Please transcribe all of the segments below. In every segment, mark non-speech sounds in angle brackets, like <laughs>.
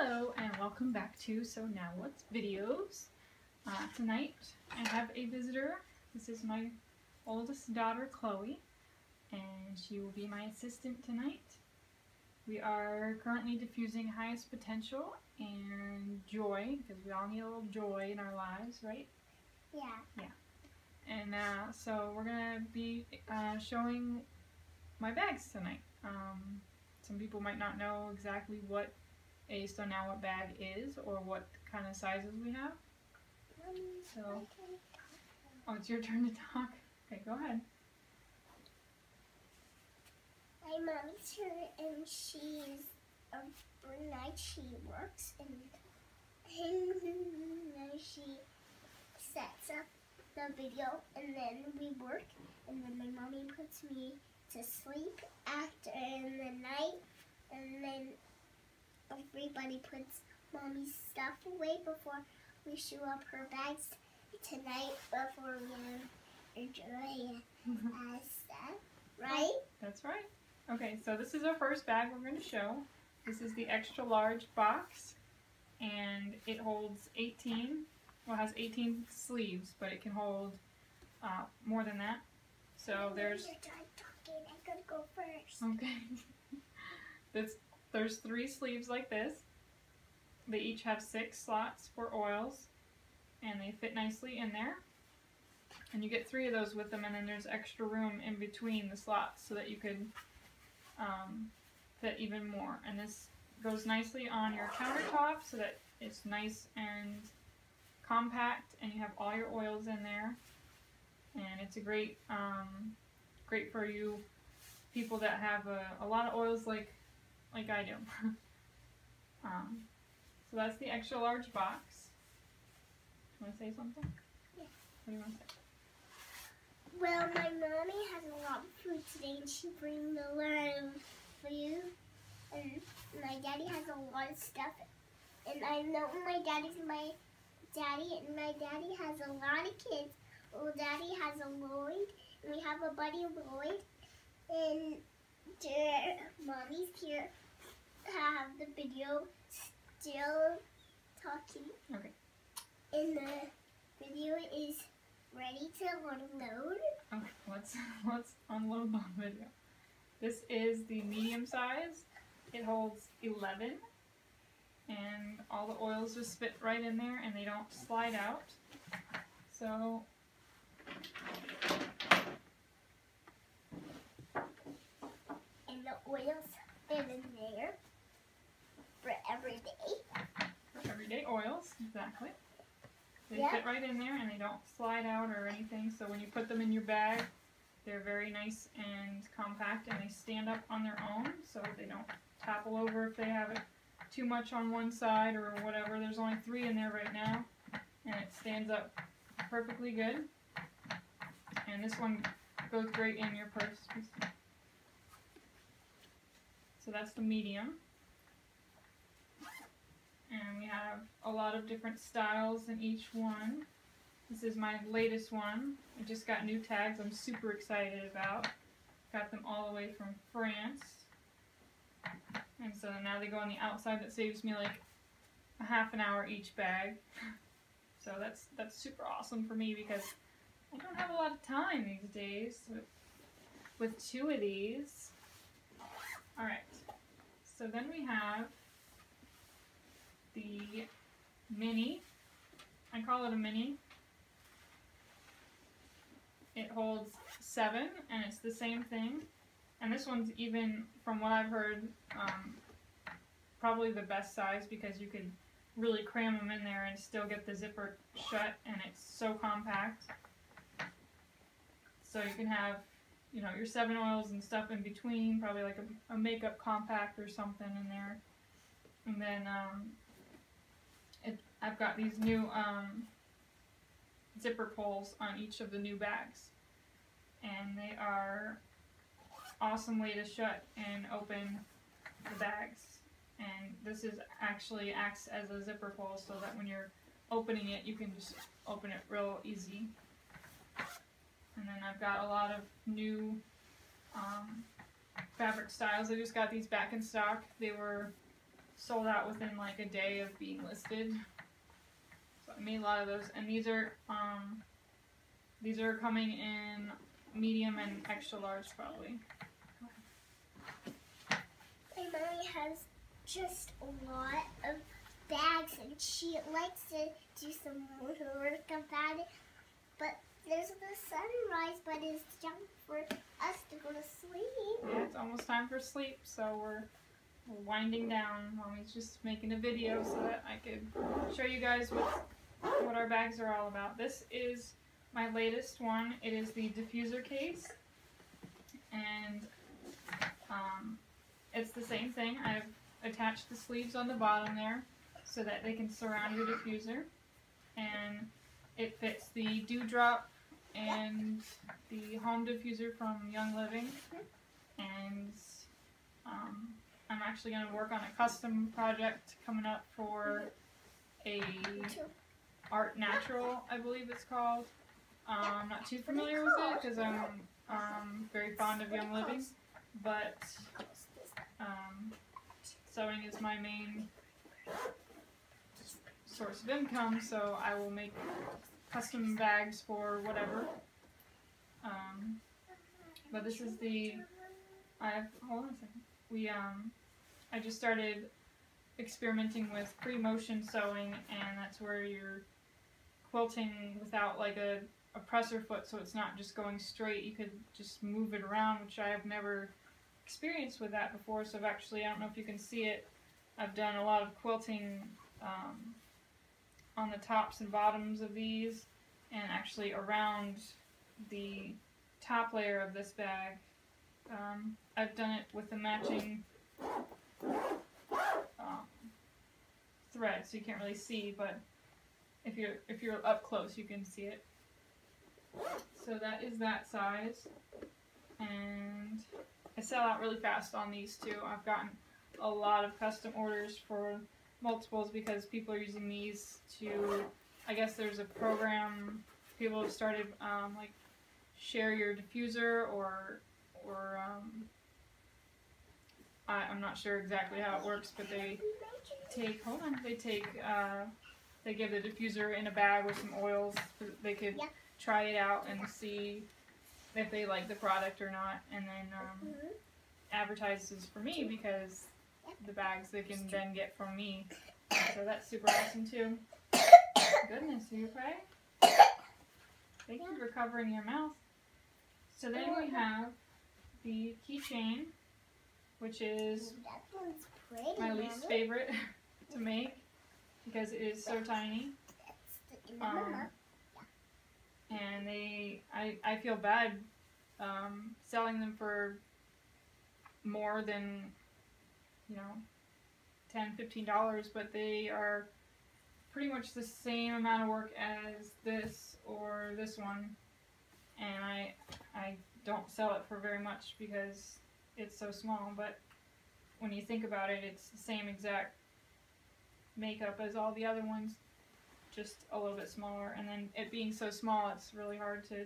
Hello and welcome back to SewNowWat's Videos. Uh, tonight I have a visitor. This is my oldest daughter Chloe and she will be my assistant tonight. We are currently diffusing highest potential and joy because we all need a little joy in our lives, right? Yeah. Yeah. And uh, so we're going to be uh, showing my bags tonight. Um, some people might not know exactly what a SewNowWat bag is or what kind of sizes we have. So- Oh, it's your turn to talk. Okay, go ahead. My mommy's here and she's overnight she works and, <laughs> and she sets up the video and then we work and then my mommy puts me to sleep after in the night and then everybody puts mommy's stuff away before we shoe up her bags tonight before we enjoy as that <laughs> right? That's right. Okay, so this is our first bag we're going to show. This is the extra large box, and it holds 18, well, it has 18 sleeves, but it can hold uh, more than that. So there's, You're done talking. I'm gonna go first. okay, <laughs> this, there's three sleeves like this. They each have six slots for oils, and they fit nicely in there. And you get three of those with them, and then there's extra room in between the slots so that you could um, fit even more. And this goes nicely on your countertop so that it's nice and compact, and you have all your oils in there. And it's a great, um, great for you people that have a, a lot of oils like, like I do. <laughs> um, so that's the extra large box. Want to say something? Yeah. What do you want to say? Well, my mommy has a lot of food today, and she brings a lot of food. And my daddy has a lot of stuff. And I know my daddy's my daddy, and my daddy has a lot of kids. Well, daddy has a Lloyd, and we have a buddy Lloyd. And their mommy's here to have the video still talking. Okay. And the video is ready to unload. Okay, let's <laughs> let's unload the video. This is the medium size. It holds 11, and all the oils just fit right in there, and they don't slide out. So And the oils in there for every day. for everyday oils, exactly. They Yeah. fit right in there, and they don't slide out or anything. So when you put them in your bag, they're very nice and compact, and they stand up on their own, so they don't topple over if they have it too much on one side or whatever. There's only three in there right now, and it stands up perfectly good. And this one goes great in your purse. So that's the medium. And we have a lot of different styles in each one. This is my latest one. I just got new tags I'm super excited about. Got them all the way from France. And so now they go on the outside that saves me like a half an hour each bag. <laughs> So that's that's super awesome for me because I don't have a lot of time these days with, with two of these. Alright. So then we have the mini. I call it a mini. It holds seven, and it's the same thing. And this one's even, from what I've heard, um, probably the best size because you could really cram them in there and still get the zipper shut, and it's so compact. So you can have, you know, your seven oils and stuff in between, probably like a, a makeup compact or something in there. And then um, it, I've got these new um, zipper pulls on each of the new bags. And they are awesome way to shut and open the bags. And this is actually acts as a zipper pull so that when you're opening it, you can just open it real easy. And then I've got a lot of new um, fabric styles. I just got these back in stock. They were sold out within like a day of being listed. So I made a lot of those, and these are um, these are coming in medium and extra large probably. My mommy has just a lot of bags and she likes to do some work about it. But there's the sunrise, but it's time for us to go to sleep. Yeah, it's almost time for sleep, so we're, winding down. Mommy's just making a video so that I could show you guys what what our bags are all about. This is my latest one. It is the diffuser case, and um, it's the same thing. I've attached the sleeves on the bottom there so that they can surround your diffuser, and it fits the dewdrop and the home diffuser from Young Living, and um, I'm actually going to work on a custom project coming up for a Art Natural, I believe it's called. Um, I'm not too familiar with it because I'm um, very fond of Young Living, but um, sewing is my main source of income, so I will make custom bags for whatever. Um, but this is the I've hold on a second. We um I just started experimenting with free-motion sewing and that's where you're quilting without like a, a presser foot so it's not just going straight. You could just move it around, which I have never experienced with that before, so I've actually I don't know if you can see it. I've done a lot of quilting um, on the tops and bottoms of these and actually around the top layer of this bag. Um, I've done it with the matching um, thread, so you can't really see, but if you're if you're up close, you can see it. So that is that size, and I sell out really fast on these too. I've gotten a lot of custom orders for multiples because people are using these to. I guess there's a program people have started um, like share your diffuser or or um, I, I'm not sure exactly how it works, but they take hold on they take uh, they give the diffuser in a bag with some oils they could Yeah. try it out and see if they like the product or not, and then um, Mhm. advertises for me because the bags they can then get from me. So that's super awesome too. Goodness, are you okay? Thank you for covering your mouth. So then we have the keychain, which is That one's pretty. my least favorite <laughs> to make because it is so tiny. Um, and they, I, I feel bad um, selling them for more than, you know, 10 dollars, but they are pretty much the same amount of work as this or this one, and I, I don't sell it for very much because it's so small. But when you think about it, it's the same exact makeup as all the other ones just a little bit smaller. And then it being so small, it's really hard to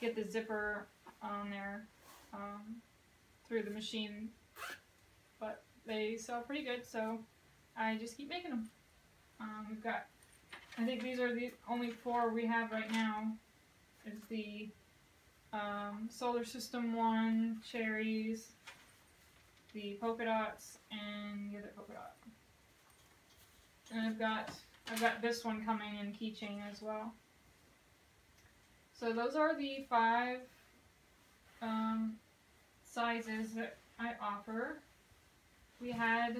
get the zipper on there um, through the machine. But they sell pretty good, so I just keep making them. Um, we've got, I think these are the only four we have right now. Is the um, solar system one, cherries, the polka dots, and the other polka dot. And I've got I've got this one coming in keychain as well. So those are the five um, sizes that I offer. We had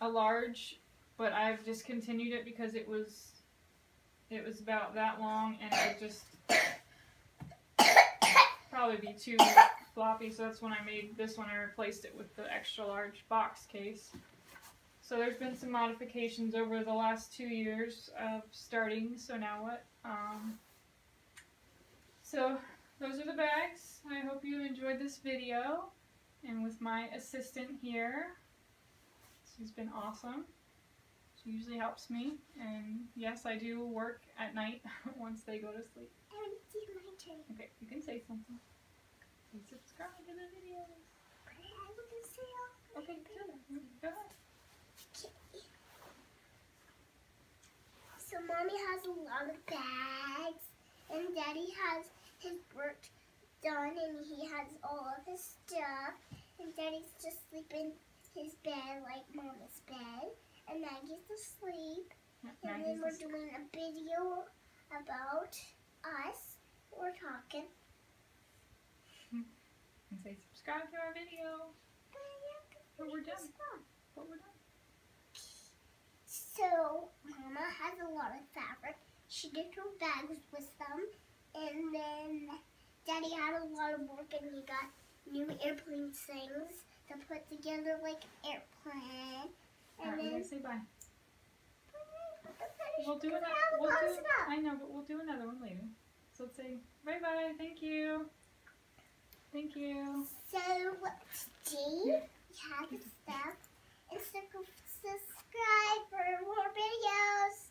a large, but I've discontinued it because it was it was about that long and it would just probably be too floppy. So that's when I made this one. I replaced it with the extra large box case. So there's been some modifications over the last two years of starting. SewNowWat? Um, so those are the bags. I hope you enjoyed this video. And with my assistant here, she's been awesome. She usually helps me. And yes, I do work at night <laughs> once they go to sleep. I want my tree. Okay, you can say something. And subscribe to the videos. Okay, good. Go ahead. Okay. So mommy has a lot of bags and daddy has his work done, and he has all of his stuff, and daddy's just sleeping his bed like mama's bed, and Maggie's asleep, and Maggie's then we're asleep. doing a video about us. We're talking. Hmm. and say subscribe to our video. But we're done. But we're done. So, Mama has a lot of fabric. She did her bags with them. And then Daddy had a lot of work and he got new airplane things to put together like airplane. And then, say bye. We'll do another. We'll do, I know, but we'll do another one later. So let's say bye bye. Thank you. Thank you. So today we have stuff and subscribe for more videos.